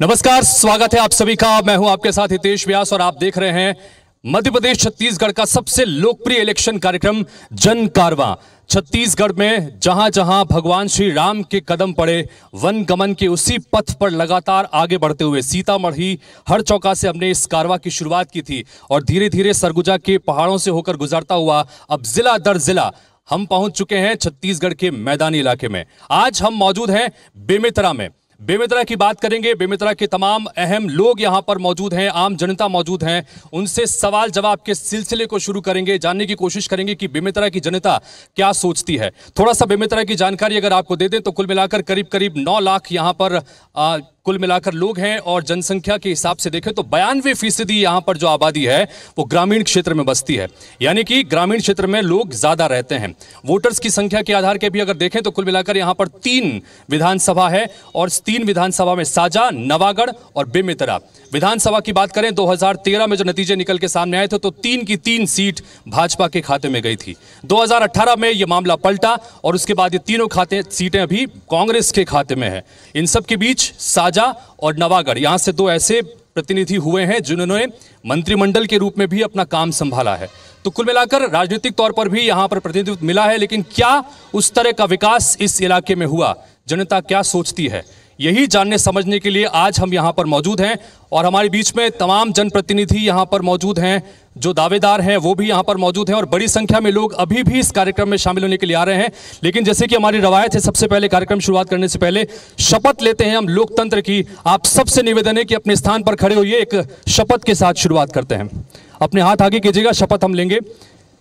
नमस्कार, स्वागत है आप सभी का। मैं हूँ आपके साथ हितेश व्यास और आप देख रहे हैं मध्य प्रदेश छत्तीसगढ़ का सबसे लोकप्रिय इलेक्शन कार्यक्रम, जन कारवा। छत्तीसगढ़ में जहाँ जहाँ भगवान श्री राम के कदम पड़े, वन गमन के उसी पथ पर लगातार आगे बढ़ते हुए सीतामढ़ी, हर चौका से हमने इस कारवा की शुरुआत की थी और धीरे धीरे सरगुजा के पहाड़ों से होकर गुजरता हुआ अब जिला दर जिला हम पहुँच चुके हैं छत्तीसगढ़ के मैदानी इलाके में। आज हम मौजूद हैं बेमेतरा में। बेमेतरा की बात करेंगे। बेमेतरा के तमाम अहम लोग यहाँ पर मौजूद हैं आम जनता मौजूद हैं। उनसे सवाल जवाब के सिलसिले को शुरू करेंगे जानने की कोशिश करेंगे कि बेमेतरा की जनता क्या सोचती है। थोड़ा सा बेमेतरा की जानकारी अगर आपको दे दें तो कुल मिलाकर करीब करीब नौ लाख यहाँ पर आ, कुल मिलाकर लोग हैं और जनसंख्या के हिसाब से देखें तो बयानवे फ़ीसदी यहाँ पर जो आबादी है, वो ग्रामीण क्षेत्र में बसती है। यानी कि ग्रामीण क्षेत्र में लोग ज़्यादा रहते हैं। वोटर्स की संख्या के आधार के भी अगर देखें तो कुल मिलाकर यहाँ पर तीन विधानसभा है और तीन विधानसभा में साजा, नवागढ़ और बेमेतरा। विधानसभा की बात करें 2013 में जो नतीजे निकल के सामने आए थे तो तीन की तीन सीट भाजपा के खाते में गई थी। 2018 में यह मामला पलटा और उसके बाद ये तीनों खाते, सीटें अभी कांग्रेस के खाते में है। इन सब के बीच साजा और नवागढ़। यहाँ से दो ऐसे प्रतिनिधि हुए हैं जिन्होंने मंत्रिमंडल के रूप में भी अपना काम संभाला है। तो कुल मिलाकर राजनीतिक तौर पर भी यहाँ पर प्रतिनिधित्व मिला है, लेकिन क्या उस तरह का विकास इस इलाके में हुआ? जनता क्या सोचती है? यही जानने समझने के लिए आज हम यहाँ पर मौजूद हैं और हमारे बीच में तमाम जनप्रतिनिधि यहाँ पर मौजूद हैं, जो दावेदार हैं, वो भी यहाँ पर मौजूद हैं और बड़ी संख्या में लोग अभी भी इस कार्यक्रम में शामिल होने के लिए आ रहे हैं। लेकिन जैसे कि हमारी रवायत है, सबसे पहले कार्यक्रम शुरुआत करने से पहले शपथ लेते हैं हम लोकतंत्र की। आप सबसे निवेदन है कि अपने स्थान पर खड़े होइए, एक शपथ के साथ शुरुआत करते हैं। अपने हाथ आगे कीजिएगा, शपथ हम लेंगे।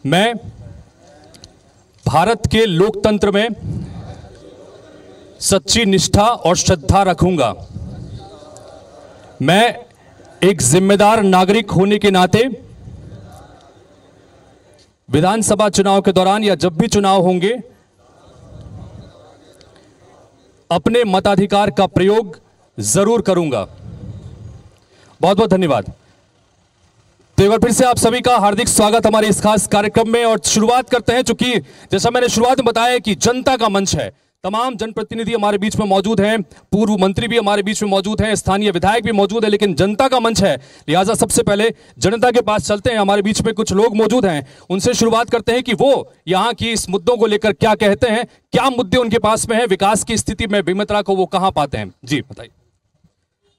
मैं भारत के लोकतंत्र में सच्ची निष्ठा और श्रद्धा रखूँगा। मैं एक जिम्मेदार नागरिक होने के नाते विधानसभा चुनाव के दौरान या जब भी चुनाव होंगे, अपने मताधिकार का प्रयोग ज़रूर करूँगा। बहुत बहुत धन्यवाद। तो एक बार फिर से आप सभी का हार्दिक स्वागत हमारे इस खास कार्यक्रम में और शुरुआत करते हैं, चूँकि जैसा मैंने शुरुआत में बताया कि जनता का मंच है। तमाम जनप्रतिनिधि हमारे बीच में मौजूद हैं, पूर्व मंत्री भी हमारे बीच में मौजूद हैं, स्थानीय विधायक भी मौजूद है, लेकिन जनता का मंच है। लिहाजा सबसे पहले जनता के पास चलते हैं, हमारे बीच में कुछ लोग मौजूद हैं। उनसे शुरुआत करते हैं कि वो यहाँ की इस मुद्दों को लेकर क्या कहते हैं, क्या मुद्दे उनके पास में है, विकास की स्थिति में बेमित्रा को वो कहाँ पाते हैं? जी, बताइए।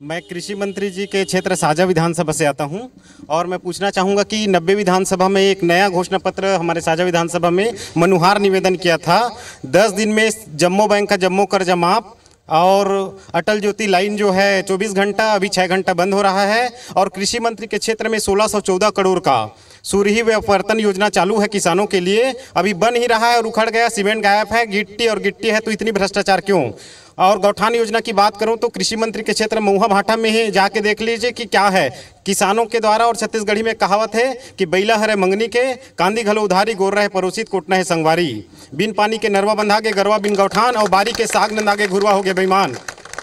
मैं कृषि मंत्री जी के क्षेत्र साझा विधानसभा से आता हूँ और मैं पूछना चाहूँगा कि नब्बे विधानसभा में एक नया घोषणा पत्र हमारे साझा विधानसभा में मनुहार निवेदन किया था। दस दिन में जम्मो बैंक का जम्मो कर्जा माफ़ और अटल ज्योति लाइन जो है 24 घंटा, अभी छः घंटा बंद हो रहा है और कृषि मंत्री के क्षेत्र में 1614 करोड़ का। सूर्य व्यावर्तन योजना चालू है किसानों के लिए। अभी बन ही रहा है और उखड़ गया, सीमेंट गायब है, गिट्टी और गिट्टी है तो इतनी भ्रष्टाचार क्यों? और गौठान योजना की बात करूँ तो कृषि मंत्री के क्षेत्र मऊहा भाटा में ही जाके देख लीजिए कि क्या है। किसानों के द्वारा और छत्तीसगढ़ी में कहावत है कि बैला हरे मंगनी के, कांदी घलो उधारी, गोर रहे परोसित कोटना है संगवारी। बिन पानी के नरवा बंधा के गरवा, बिन गौठान और बारी के साग नंदा के घुरवा हो गए बेईमान।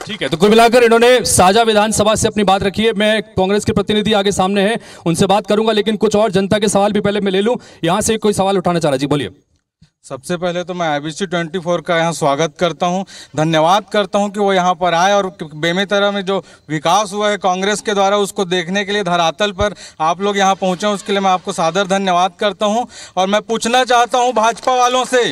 ठीक है तो कुल मिलाकर इन्होंने साझा विधानसभा से अपनी बात रखी है। मैं कांग्रेस के प्रतिनिधि आगे सामने हैं, उनसे बात करूँगा, लेकिन कुछ और जनता के सवाल भी पहले मैं ले लूँ। यहाँ से कोई सवाल उठाना चाह रहा जी, बोलिए। सबसे पहले तो मैं आईबीसी 24 का यहाँ स्वागत करता हूँ। धन्यवाद करता हूँ कि वो यहाँ पर आए और बेमेतरा में जो विकास हुआ है कांग्रेस के द्वारा उसको देखने के लिए धरातल पर आप लोग यहाँ पहुँचे उसके लिए मैं आपको सादर धन्यवाद करता हूँ। और मैं पूछना चाहता हूँ भाजपा वालों से,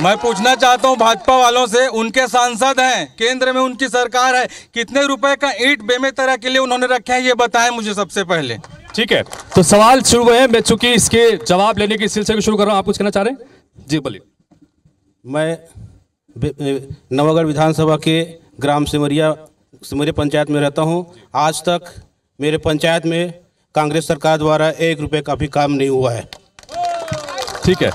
मैं पूछना चाहता हूँ भाजपा वालों से, उनके सांसद हैं, केंद्र में उनकी सरकार है, कितने रुपए का ईट बेमेतरा के लिए उन्होंने रखे हैं, ये बताएँ मुझे सबसे पहले। ठीक है। तो सवाल शुरू हुए हैं मैं चूँकि इसके जवाब लेने के सिलसिले को शुरू कर रहा हूँ आप कुछ कहना चाह रहे हैं? जी बोलिए। मैं नवागढ़ विधानसभा के ग्राम सिमरिया सिमरिया पंचायत में रहता हूँ। आज तक मेरे पंचायत में कांग्रेस सरकार द्वारा एक रुपए का भी काम नहीं हुआ है। ठीक है।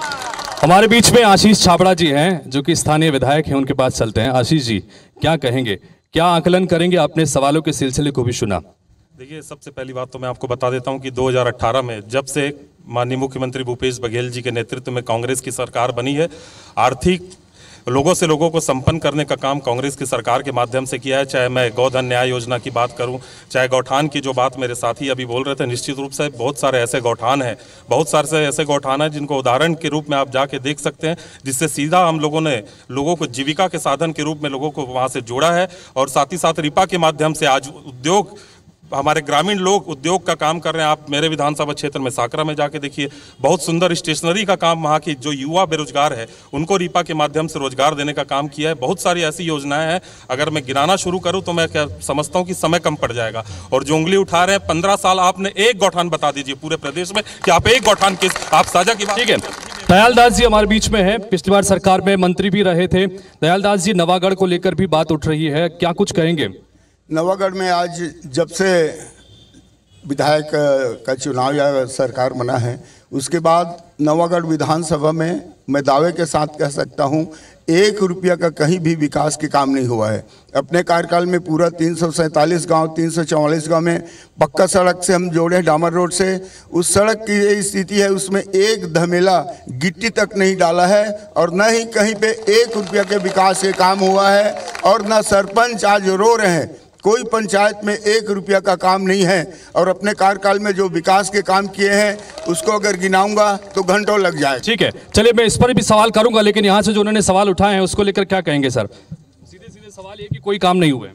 हमारे बीच में आशीष छाबड़ा जी हैं जो कि स्थानीय विधायक हैं उनके पास चलते हैं। आशीष जी क्या कहेंगे? क्या आकलन करेंगे? आपने सवालों के सिलसिले को भी सुना। देखिए, सबसे पहली बात तो मैं आपको बता देता हूँ कि 2018 में जब से माननीय मुख्यमंत्री भूपेश बघेल जी के नेतृत्व में कांग्रेस की सरकार बनी है, आर्थिक लोगों से लोगों को संपन्न करने का काम कांग्रेस की सरकार के माध्यम से किया है। चाहे मैं गौधन न्याय योजना की बात करूँ, चाहे गौठान की जो बात मेरे साथी अभी बोल रहे थे, निश्चित रूप से बहुत सारे ऐसे गौठान हैं, बहुत सारे ऐसे गौठान हैं जिनको उदाहरण के रूप में आप जाके देख सकते हैं, जिससे सीधा हम लोगों ने लोगों को जीविका के साधन के रूप में लोगों को वहाँ से जोड़ा है। और साथ ही साथ रिपा के माध्यम से आज उद्योग हमारे ग्रामीण लोग उद्योग का काम कर रहे हैं। आप मेरे विधानसभा क्षेत्र में साकरा में जाके देखिए बहुत सुंदर स्टेशनरी का काम वहाँ की जो युवा बेरोजगार है उनको रीपा के माध्यम से रोज़गार देने का काम किया है। बहुत सारी ऐसी योजनाएँ हैं। अगर मैं गिनाना शुरू करूँ तो मैं क्या समझता हूँ कि समय कम पड़ जाएगा। और जो उंगली उठा रहे हैं पंद्रह साल आपने एक गौठान बता दीजिए पूरे प्रदेश में कि आप एक गौठान किस आप साझा की बात ठीक है। दयालदास जी हमारे बीच में है। पिछली बार सरकार में मंत्री भी रहे थे। दयालदास जी नवागढ़ को लेकर भी बात उठ रही है। क्या कुछ कहेंगे? नवागढ़ में आज जब से विधायक, का चुनाव या सरकार बना है, उसके बाद नवागढ़ विधानसभा में मैं दावे के साथ कह सकता हूँ, एक रुपया का कहीं भी विकास के काम नहीं हुआ है। अपने कार्यकाल में पूरा तीन सौ सैंतालीस गाँव, तीन सौ चौवालीस गाँव में पक्का सड़क से हम जोड़े हैं डामर रोड से। उस सड़क की ये स्थिति है, उसमें एक धमेला गिट्टी तक नहीं डाला है और न ही कहीं पे एक रुपया के विकास के काम हुआ है और न सरपंच आज रो रहे हैं। कोई पंचायत में एक रुपया का काम नहीं है और अपने कार्यकाल में जो विकास के काम किए हैं उसको अगर गिनाऊँगा तो घंटों लग जाए ठीक है चलिए मैं इस पर भी सवाल करूँगा लेकिन यहाँ से जो उन्होंने सवाल उठाए हैं उसको लेकर क्या कहेंगे सर? सीधे सीधे सवाल ये कि कोई काम नहीं हुए।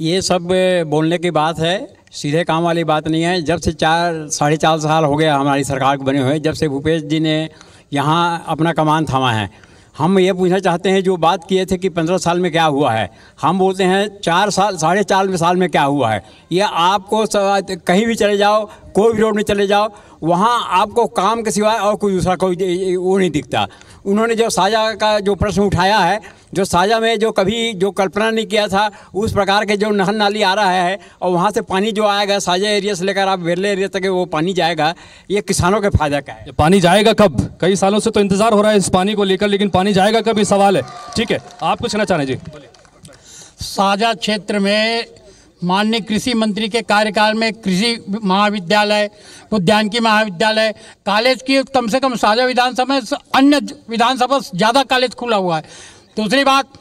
ये सब बोलने की बात है सीधे काम वाली बात नहीं है। जब से चार साढ़े चार साल हो गया हमारी सरकार बने हुए जब से भूपेश जी ने यहाँ अपना कमान थामा है हम ये पूछना चाहते हैं, जो बात किए थे कि पंद्रह साल में क्या हुआ है, हम बोलते हैं, चार साल, साढ़े चार साल में क्या हुआ है? ये आपको कहीं भी चले जाओ कोई भी रोड में चले जाओ वहाँ आपको काम के सिवाय और कोई दूसरा कोई वो नहीं दिखता। उन्होंने जो साझा का जो प्रश्न उठाया है जो साझा में जो कभी जो कल्पना नहीं किया था उस प्रकार के जो नहर नाली आ रहा है और वहाँ से पानी जो आएगा साझा एरिया से लेकर आप वेरले एरिया तक वो पानी जाएगा ये किसानों के फ़ायदा का है। पानी जाएगा कब? कई सालों से तो इंतज़ार हो रहा है इस पानी को लेकर लेकिन पानी जाएगा कब? ये सवाल है। ठीक है आप कुछ कहना चाह? रहे जी साझा क्षेत्र में माननीय कृषि मंत्री के कार्यकाल में कृषि महाविद्यालय, उद्यानिकी महाविद्यालय, कॉलेज की कम से कम साझा विधानसभा अन्य विधानसभा ज़्यादा कॉलेज खुला हुआ है। दूसरी बात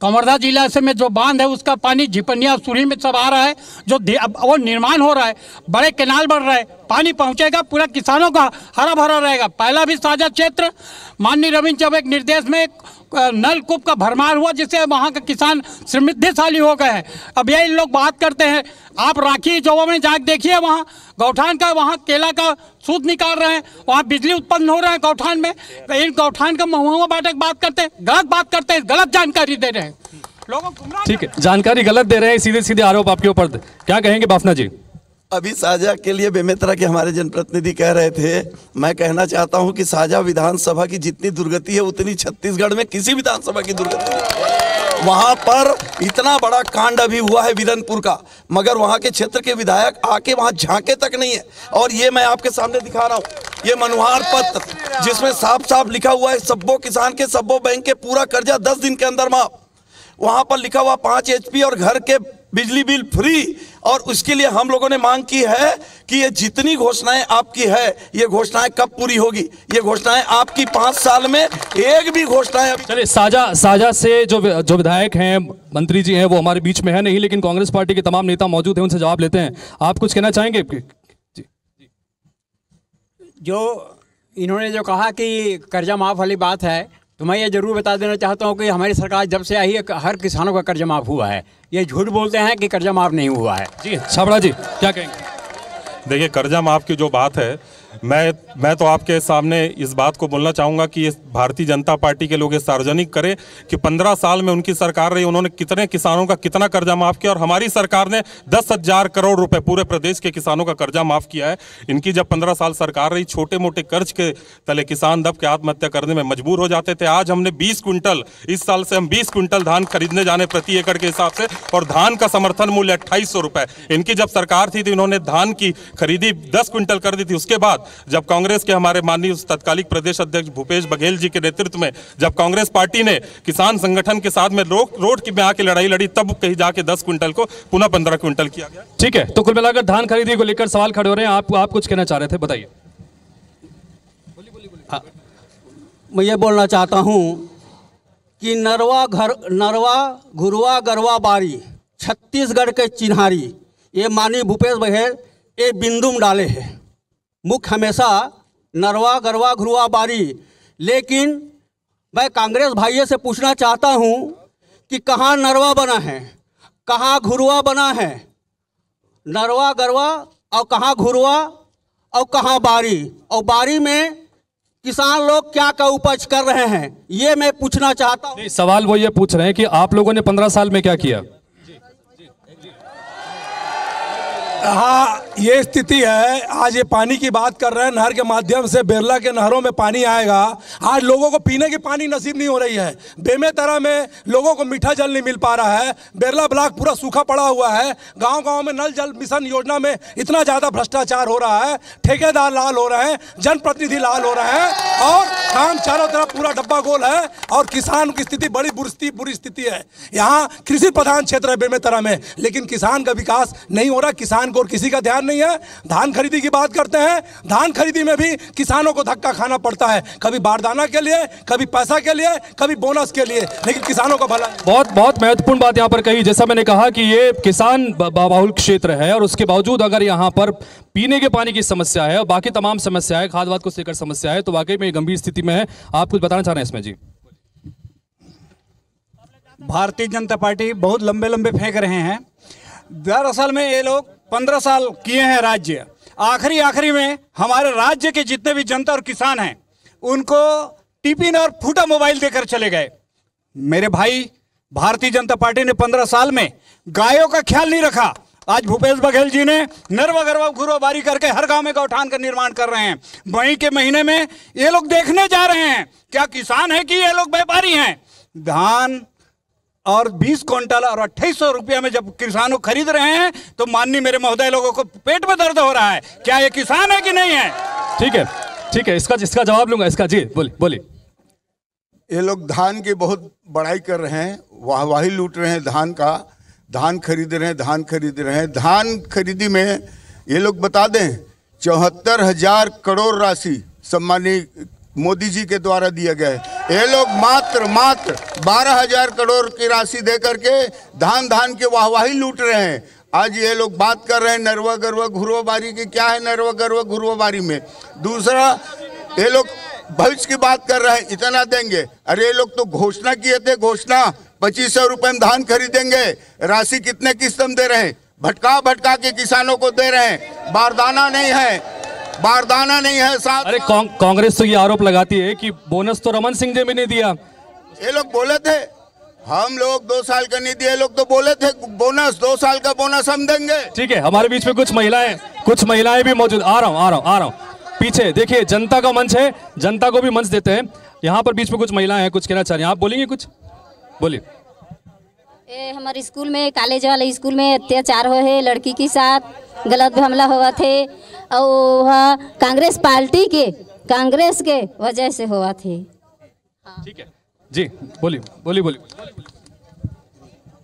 कमरदा जिला से में जो बाँध है, उसका पानी झिपनिया सूरी में सब आ रहा है, जो वो निर्माण हो रहा है, बड़े केनाल बढ़ रहे हैं। पानी पहुंचेगा पूरा किसानों का हरा भरा रहेगा। पहला भी साझा क्षेत्र माननीय रविंद्र जब एक निर्देश में नल नलकूप का भरमार हुआ जिससे वहाँ का किसान समृद्धिशाली हो गए हैं। अब यही लोग बात करते हैं। आप राखी जो में जाके देखिए वहाँ गौठान का वहाँ केला का सूद निकाल रहे हैं वहाँ बिजली उत्पन्न हो रहा है गौठान में। तो इन गौठान का महुआ बाटक बात करते हैं गलत बात करते हैं गलत जानकारी दे रहे हैं। लोगों को ठीक है जानकारी गलत दे रहे हैं सीधे सीधे आरोप आपके ऊपर। क्या कहेंगे बाफना जी? अभी साझा के लिए बेमेतरा के हमारे जनप्रतिनिधि कह रहे थे, मैं कहना चाहता हूँ कि साझा विधानसभा की जितनी दुर्गति है, उतनी छत्तीसगढ़ में किसी विधानसभा की दुर्गति वहाँ पर इतना बड़ा कांड अभी हुआ है विरनपुर का, मगर वहाँ के क्षेत्र के विधायक आके वहाँ झांके तक नहीं है। और ये मैं आपके सामने दिखा रहा हूँ, ये मनुहार पत्र, जिसमें साफ़ साफ़ लिखा हुआ है, सब्बो किसान के, सब्बो बैंक के पूरा कर्जा दस दिन के अंदर माफ़। वहाँ पर लिखा हुआ पाँच एचपी और घर के बिजली बिल फ्री और उसके लिए हम लोगों ने मांग की है कि ये जितनी घोषणाएँ आपकी है ये घोषणाएँ कब पूरी होगी? ये घोषणाएँ आपकी पाँच साल में एक भी घोषणाएँ चलिए साझा साझा से जो जो विधायक हैं मंत्री जी हैं वो हमारे बीच में है नहीं लेकिन कांग्रेस पार्टी के तमाम नेता मौजूद हैं उनसे जवाब लेते हैं। आप कुछ कहना चाहेंगे? जी। जो इन्होंने जो कहा कि कर्जा माफ़ वाली बात है तो मैं ये ज़रूर बता देना चाहता हूँ कि हमारी सरकार जब से आई है हर किसानों का कर्जा माफ़ हुआ है। ये झूठ बोलते हैं कि कर्जा माफ़ नहीं हुआ है। जी छाबड़ा जी क्या कहेंगे? देखिए कर्जा माफ़ की जो बात है मैं मैं तो आपके सामने इस बात को बोलना चाहूँगा कि ये भारतीय जनता पार्टी के लोग ये सार्वजनिक करें कि पंद्रह साल में उनकी सरकार रही, उन्होंने कितने किसानों का कितना कर्जा माफ़ किया और हमारी सरकार ने दस हज़ार करोड़ रुपए पूरे प्रदेश के किसानों का कर्जा माफ़ किया है। इनकी जब पंद्रह साल सरकार रही छोटे मोटे कर्ज के तले किसान दब के आत्महत्या करने में मजबूर हो जाते थे। आज हमने बीस क्विंटल, इस साल से हम बीस क्विंटल धान खरीदने जाने प्रति एकड़ के हिसाब से और धान का समर्थन मूल्य अट्ठाईस सौ इनकी जब सरकार थी तो इन्होंने धान की खरीदी दस क्विंटल कर दी थी। उसके बाद जब कांग्रेस के हमारे माननीय तत्कालिक प्रदेश अध्यक्ष भूपेश बघेल जी के नेतृत्व में जब कांग्रेस पार्टी ने किसान संगठन के साथ में रोड की में आके लड़ाई लड़ी तब कहीं जाके दस क्विंटल को पुनः पंद्रह क्विंटल किया गया। ठीक है तो कुल मिलाकर धान खरीदी को लेकर सवाल खड़े हो रहे हैं। आप आप कुछ कहना चाह रहे थे बताइए। मैं ये बोलना चाहता हूँ कि नरवा घर नरवा घुरवा गरवा बारी छत्तीसगढ़ के चिन्हारी ये माननीय भूपेश बघेल ये बिंदु में डाले हैं। मुख्य हमेशा नरवा, गरवा, घुरवा, बारी। लेकिन मैं कांग्रेस भाइयों से पूछना चाहता हूँ कि कहाँ नरवा बना है, कहाँ घुरवा बना है, नरवा, गरवा, और कहाँ घुरवा, और कहाँ बारी। और बारी में किसान लोग क्या क्या उपज कर रहे हैं, ये मैं पूछना चाहता हूँ। सवाल वो ये पूछ रहे हैं कि आप लोगों ने पंद्रह साल में क्या किया? हाँ ये स्थिति है। आज ये पानी की बात कर रहे हैं। नहर के माध्यम से बेरला के नहरों में पानी आएगा। आज लोगों को पीने की पानी नसीब नहीं हो रही है। बेमेतरा में लोगों को मीठा जल नहीं मिल पा रहा है। बेरला ब्लॉक पूरा सूखा पड़ा हुआ है। गाँव गाँव में नल जल मिशन योजना में इतना ज़्यादा भ्रष्टाचार हो रहा है। ठेकेदार लाल हो रहे हैं। जनप्रतिनिधि लाल हो रहे हैं। और काम चारों तरफ़ पूरा डब्बा गोल है। और किसान की स्थिति बड़ी बुरी बुरी स्थिति है। यहाँ कृषि प्रधान क्षेत्र है बेमेतरा में। लेकिन किसान का विकास नहीं हो रहा। किसान को और किसी का ध्यान नहीं है। धान खरीदी की बात करते हैं। धान खरीदी में भी किसानों को धक्का खाना पड़ता है। कभी बारदाना के लिए कभी पैसा के लिए कभी बोनस के लिए। लेकिन किसानों का भला बहुत बहुत महत्वपूर्ण बात यहाँ पर कही। जैसा मैंने कहा कि ये किसान बहुल क्षेत्र है और उसके बावजूद अगर यहाँ पर पीने के पानी की समस्या है और बाकी तमाम समस्या है खाद वाद को लेकर समस्या है तो वाकई में गंभीर स्थिति में है। आप कुछ बताना चाह रहे हैं इसमें? जी। भारतीय जनता पार्टी बहुत लंबे लंबे फेंक रहे हैं। दरअसल में ये लोग पंद्रह साल किए हैं राज्य। आखिरी आखिरी में हमारे राज्य के जितने भी जनता और किसान हैं, उनको टिफ़िन और फूटा मोबाइल देकर चले गए। मेरे भाई, भारतीय जनता पार्टी ने पंद्रह साल में गायों का ख्याल नहीं रखा। आज भूपेश बघेल जी ने नरवा गरवा घुरवा बारी करके हर गाँव में गौठान का निर्माण कर रहे हैं। मई के महीने में ये लोग देखने जा रहे हैं, क्या किसान है कि ये लोग व्यापारी हैं? धान और 20 क्विंटल और अट्ठाईस सौ रुपया में जब किसानों खरीद रहे हैं तो माननीय मेरे महोदय लोगों को पेट में दर्द हो रहा है। क्या ये किसान है कि नहीं है? ठीक है ठीक है इसका इसका जवाब लूँगा इसका जी बोलिए बोलिए। ये लोग धान की बहुत बड़ाई कर रहे हैं वाहवाही लूट रहे हैं धान का धान खरीद रहे हैं धान खरीद रहे हैं। धान खरीदी में ये लोग बता दें चौहत्तर हज़ार करोड़ राशि सम्मानी मोदी जी के द्वारा दिया गया है। ये लोग मात्र मात्र बारह हज़ार करोड़ की राशि दे करके धान धान के वाहवाही लूट रहे हैं। आज ये लोग बात कर रहे हैं नरवा गरवा घुरवा बारी की क्या है नरवा गरवा घुरवा बारी में। दूसरा, ये लोग भविष्य की बात कर रहे हैं, इतना देंगे। अरे ये लोग तो घोषणा किए थे, घोषणा। पच्चीस सौ रुपए में धान खरीदेंगे। राशि कितने किस्त दे रहे हैं? भटका भटका के किसानों को दे रहे हैं। बारदाना नहीं है। बारदाना नहीं है साथ अरे कांग- कांग्रेस तो ये आरोप लगाती है कि बोनस तो रमन सिंह जी भी नहीं दिया। ये लोग बोले थे हम लोग दो साल का नहीं दिए लोग तो बोले थे बोनस दो साल का बोनस हम देंगे। ठीक है हमारे बीच में कुछ महिलाएँ कुछ महिलाएँ भी मौजूद। आ रहा हूँ आ रहा हूँ आ रहा हूँ। पीछे देखिए जनता का मंच है जनता को भी मंच देते हैं। यहाँ पर बीच में कुछ महिलाएँ हैं कुछ कहना चाह रही हैं। आप बोलेंगे कुछ? बोलिए। ए, हमारे स्कूल में कॉलेज वाले स्कूल में अत्याचार हुए है लड़की के साथ गलत हमला हुआ थे और वह कांग्रेस पार्टी के कांग्रेस के वजह से हुआ थे। ठीक है। जी बोलिए बोलिए बोलिए।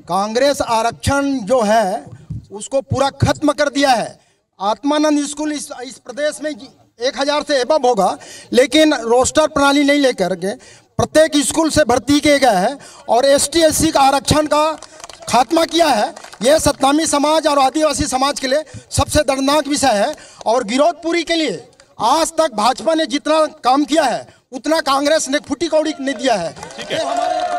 कांग्रेस आरक्षण जो है उसको पूरा खत्म कर दिया है। आत्मानंद स्कूल इस इस प्रदेश में एक हज़ार से एबव होगा लेकिन रोस्टर प्रणाली नहीं लेकर के प्रत्येक स्कूल से भर्ती किए गए हैं और एस टी का आरक्षण का खात्मा किया है। यह सतनामी समाज और आदिवासी समाज के लिए सबसे दर्दनाक विषय है और गिरौदपुरी के लिए आज तक भाजपा ने जितना काम किया है उतना कांग्रेस ने फुटी कौड़ी नहीं दिया है।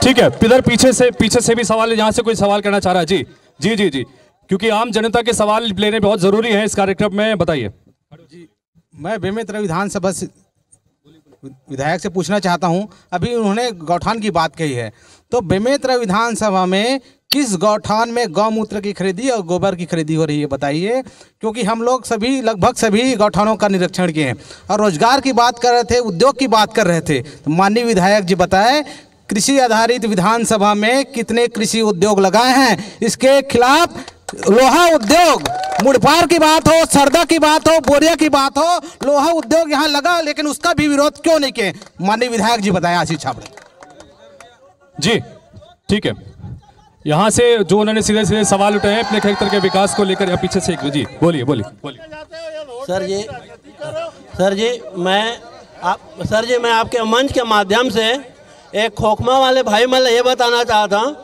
ठीक है। इधर पीछे से पीछे से भी सवाल है जहाँ से कोई सवाल करना चाह रहा है। जी जी जी जी। क्योंकि आम जनता के सवाल लेने बहुत ज़रूरी है इस कार्यक्रम में बताइए। मैं बेमेतरा विधानसभा से। विधायक से पूछना चाहता हूँ, अभी उन्होंने गौठान की बात कही है। तो बेमेतरा विधानसभा में किस गौठान में गौमूत्र की खरीदी और गोबर की खरीदी हो रही है, बताइए, क्योंकि हम लोग सभी, लगभग सभी गौठानों का निरीक्षण किए हैं। और रोज़गार की बात कर रहे थे, उद्योग की बात कर रहे थे तो माननीय विधायक जी बताएँ, कृषि आधारित विधानसभा में कितने कृषि उद्योग लगाए हैं, इसके खिलाफ लोहा उद्योग मुड़पार की बात हो सरदा की बात हो बोरिया की बात हो लोहा उद्योग यहाँ लगा लेकिन उसका भी विरोध क्यों नहीं किए? माननीय विधायक जी बताया आशीष छाबड़े। जी ठीक है। यहाँ से जो उन्होंने सीधे सीधे सवाल उठाए अपने क्षेत्र के विकास को लेकर या पीछे से एक जी बोलिए बोलिए बोलिए। सर जी सर जी मैं आप सर जी मैं आपके मंच के माध्यम से एक खोखमा वाले भाई मैं ये बताना चाहता हूँ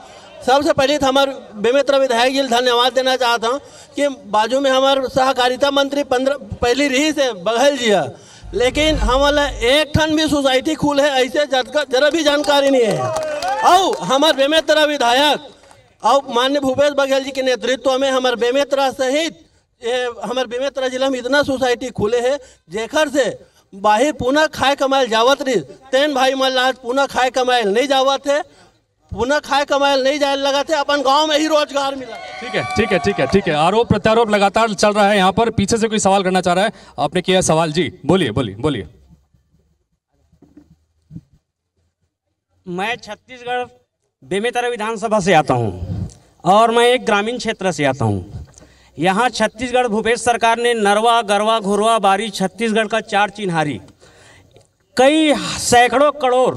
सबसे पहले तो हमारे बेमित्र विधायक जी धन्यवाद देना चाहता हूँ कि बाजू में हमारे सहकारिता मंत्री पंद्रह, पहली रही से बघल जी है। लेकिन हमारा एक ठन भी सोसाइटी खुल है, ऐसे जरा भी जानकारी नहीं है। और हमारे बेमेत्रा विधायक और माननीय भूपेश बघेल जी के नेतृत्व में हमारे बेमेत्रा सहित हमारे बेमेत्रा जिला में इतना सोसाइटी खुले है, जेखर से बाहर पुनः खाए कमाए जावत रही तेन भाई आज पुनः खाए कमाए नहीं जावत है। पुनः खाए कमाए नहीं जाए लगा थे अपन गाँव में ही रोज़गार मिला। ठीक है ठीक है ठीक है ठीक है। आरोप प्रत्यारोप लगातार चल रहा है यहाँ पर। पीछे से कोई सवाल करना चाह रहा है? आपने किया सवाल? जी बोलिए बोलिए बोलिए। मैं छत्तीसगढ़ बेमेतरा विधानसभा से आता हूँ और मैं एक ग्रामीण क्षेत्र से आता हूँ। यहाँ छत्तीसगढ़ भूपेश सरकार ने नरवा गरवा घुरवा बारी छत्तीसगढ़ का चार चिन्हारी कई सैकड़ों करोड़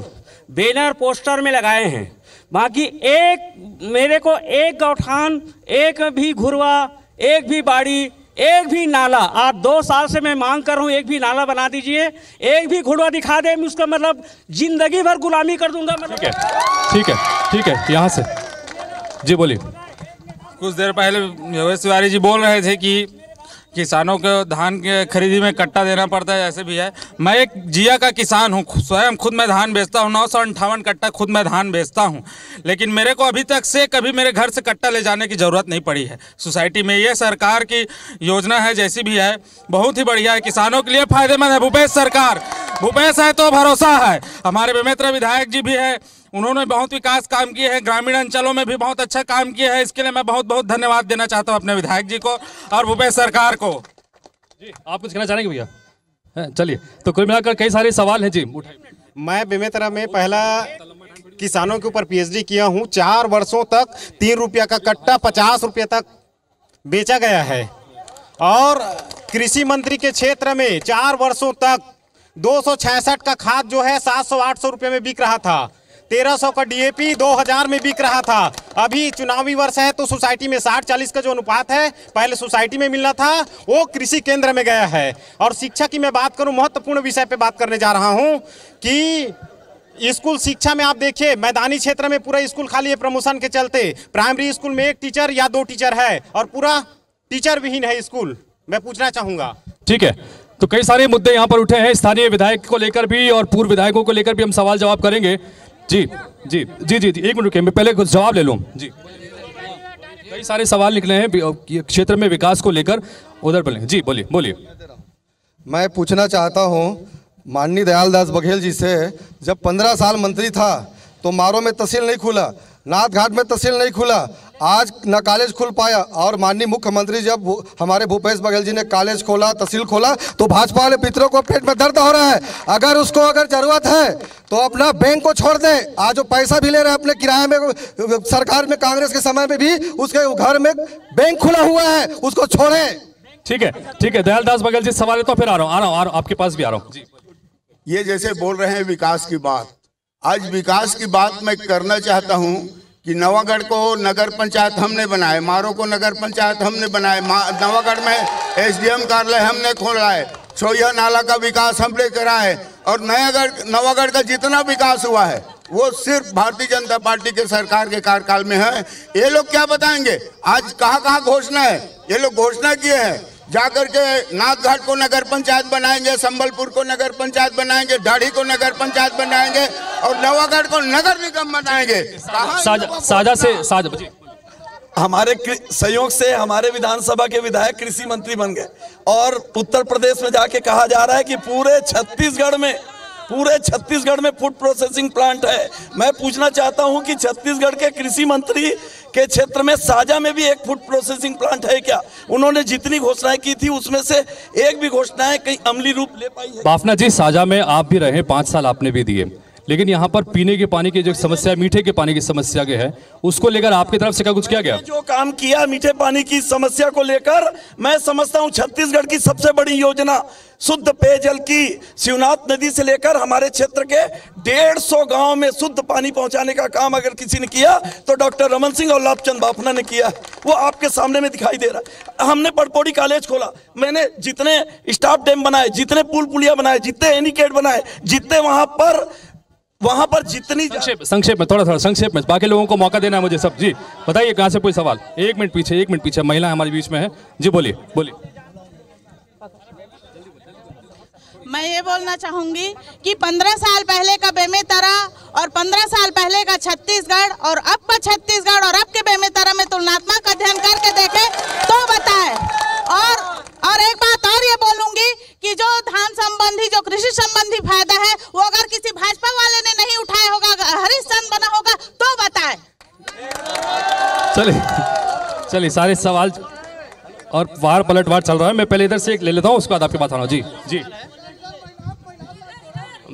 बैनर पोस्टर में लगाए हैं। बाकी एक मेरे को एक गौठान एक भी घुरवा एक भी बाड़ी एक भी नाला। आज दो साल से मैं मांग कर रहा हूँ एक भी नाला बना दीजिए। एक भी घुड़वा दिखा दे मैं उसका मतलब ज़िंदगी भर गुलामी कर दूँगा मतलब। ठीक है ठीक है ठीक है यहाँ से। जी बोलिए। कुछ देर पहले योगेश तिवारी जी बोल रहे थे कि किसानों को धान के खरीदी में कट्टा देना पड़ता है, ऐसे भी है। मैं एक जिया का किसान हूँ स्वयं खुद मैं धान बेचता हूँ, नौ सौ अंठावन कट्टा खुद मैं धान बेचता हूँ। लेकिन मेरे को अभी तक से कभी मेरे घर से कट्टा ले जाने की ज़रूरत नहीं पड़ी है। सोसाइटी में ये सरकार की योजना है, जैसी भी है, बहुत ही बढ़िया है। किसानों के लिए फ़ायदेमंद है। भूपेश सरकार, भूपेश है तो भरोसा है। हमारे बेमेत्र विधायक जी भी है उन्होंने बहुत विकास काम किए हैं ग्रामीण अंचलों में भी बहुत अच्छा काम किया है। इसके लिए मैं बहुत बहुत धन्यवाद देना चाहता हूँ अपने विधायक जी को और भूपेश सरकार को। जी आप कुछ कहना चाहेंगे भैया? चलिए। तो कुल मिलाकर कई सारे सवाल हैं जी मैं बेमेतरा में पहला किसानों के ऊपर पीएचडी किया हूँ। चार वर्षों तक तीन रुपया का कट्टा पचास रुपये तक बेचा गया है। और कृषि मंत्री के क्षेत्र में चार वर्षों तक दो का खाद जो है सात सौ आठ सौ रुपये में बिक रहा था। तेरह सौ का डीएपी दो हज़ार में बिक रहा था। अभी चुनावी वर्ष है तो सोसाइटी में साठ चालीस का जो अनुपात है, पहले सोसाइटी में मिलना था, वो कृषि केंद्र में गया है। और शिक्षा की मैं बात करूँ, महत्वपूर्ण विषय पे बात करने जा रहा हूँ कि स्कूल शिक्षा में आप देखिए, मैदानी क्षेत्र में पूरा स्कूल खाली है प्रमोशन के चलते। प्राइमरी स्कूल में एक टीचर या दो टीचर है, और पूरा टीचर विहीन है स्कूल। मैं पूछना चाहूँगा। ठीक है। तो कई सारे मुद्दे यहाँ पर उठे हैं, स्थानीय विधायक को लेकर भी और पूर्व विधायकों को लेकर भी हम सवाल जवाब करेंगे। जी जी जी जी जी, एक मिनट रुके मैं पहले कुछ जवाब ले लूँ। जी। कई सारे सवाल निकले हैं क्षेत्र में विकास को लेकर, उधर बोले जी, बोलिए बोलिए। मैं पूछना चाहता हूँ, माननीय दयाल दास बघेल जी से, जब पंद्रह साल मंत्री था तो मारो में तहसील नहीं खुला नाथ घाट में तहसील नहीं खुला आज न कॉलेज खुल पाया और माननीय मुख्यमंत्री जब हमारे भूपेश बघेल जी ने कॉलेज खोला तहसील खोला तो भाजपा वाले पितरों को पेट में दर्द हो रहा है। अगर उसको अगर ज़रूरत है तो अपना बैंक को छोड़ दे। आज जो पैसा भी ले रहे हैं अपने किराए में सरकार में कांग्रेस के समय में भी उसके घर में बैंक खुला हुआ है उसको छोड़े। ठीक है ठीक है दयालदास बघेल जी सवाल तो फिर आ रहा हूँ आ रहा हूँ आपके पास भी आ रहा हूँ। ये जैसे बोल रहे हैं विकास की बात। आज विकास की बात मैं करना चाहता हूँ कि नवागढ़ को नगर पंचायत हमने बनाए, मारो को नगर पंचायत हमने बनाए नवागढ़ में एसडीएम कार्यालय हमने खोला है छोया नाला का विकास हमने करा है, और नयागढ़ नवागढ़ का जितना विकास हुआ है, वो सिर्फ़ भारतीय जनता पार्टी के सरकार के कार्यकाल में है। ये लोग क्या बताएँगे? आज कहाँ कहाँ घोषणा है? ये लोग घोषणा किए हैं। जाकर के नाथ घाट को नगर पंचायत बनाएँगे संबलपुर को नगर पंचायत बनाएँगे ढाड़ी को नगर पंचायत बनाएँगे और नवागढ़ को नगर निगम बनाएँगे। साझा से साझा हमारे सहयोग से हमारे विधानसभा के विधायक कृषि मंत्री बन गए और उत्तर प्रदेश में जाके कहा जा रहा है कि पूरे छत्तीसगढ़ में पूरे छत्तीसगढ़ में फ़ूड प्रोसेसिंग प्लांट है। मैं पूछना चाहता हूँ कि छत्तीसगढ़ के कृषि मंत्री के क्षेत्र में साजा में भी एक फ़ूड प्रोसेसिंग प्लांट है क्या? उन्होंने जितनी घोषणाएँ की थी, उसमें से एक भी घोषणाएँ कहीं अमली रूप ले पाई है। बाफना जी, साजा में आप भी रहे, पाँच साल आपने भी दिए। लेकिन यहाँ पर पीने के पानी की जो समस्या मीठे के पानी की समस्या के है, उसको लेकर आपकी तरफ़ से क्या कुछ किया गया? जो काम किया मीठे पानी की समस्या को लेकर, मैं समझता हूँ छत्तीसगढ़ की सबसे बड़ी योजना, शुद्ध पेयजल की शिवनाथ नदी से लेकर हमारे क्षेत्र के डेढ़ सौ गाँव में शुद्ध पानी पहुँचाने का काम अगर किसी ने किया तो डॉक्टर रमन सिंह और लाभचंद बाफना ने किया वो आपके सामने में दिखाई दे रहा है। हमने पड़पोड़ी कॉलेज खोला। मैंने जितने स्टाफ डैम बनाए, जितने पुल पुलिया बनाए, जितने एनिकेट बनाए, जितने वहाँ पर वहाँ पर जितनी संक्षेप संक्षेप में थोड़ा थोड़ा संक्षेप में। बाकी लोगों को मौका देना है मुझे सब। जी, बताइए कहाँ से कोई सवाल? एक मिनट पीछे, एक मिनट पीछे। महिला हमारे बीच में है। जी, बोलिए बोलिए। मैं ये बोलना चाहूँगी कि पंद्रह साल पहले का बेमेतरा और पंद्रह साल पहले का छत्तीसगढ़ और अब का छत्तीसगढ़ और अब के बेमेतरा में तुलनात्मक अध्ययन करके देखे तो बताए। और और एक बात और ये बोलूँगी कि जो धान संबंधी, जो कृषि संबंधी फ़ायदा है, वो अगर किसी भाजपा वाले ने नहीं उठाया होगा हरीश चंद बना होगा तो बताए। चलिए चलिए, सारे सवाल और वार पलटवार चल रहा है। मैं पहले इधर से एक ले लेता हूँ, उसके बाद आपके पास हूँ जी जी।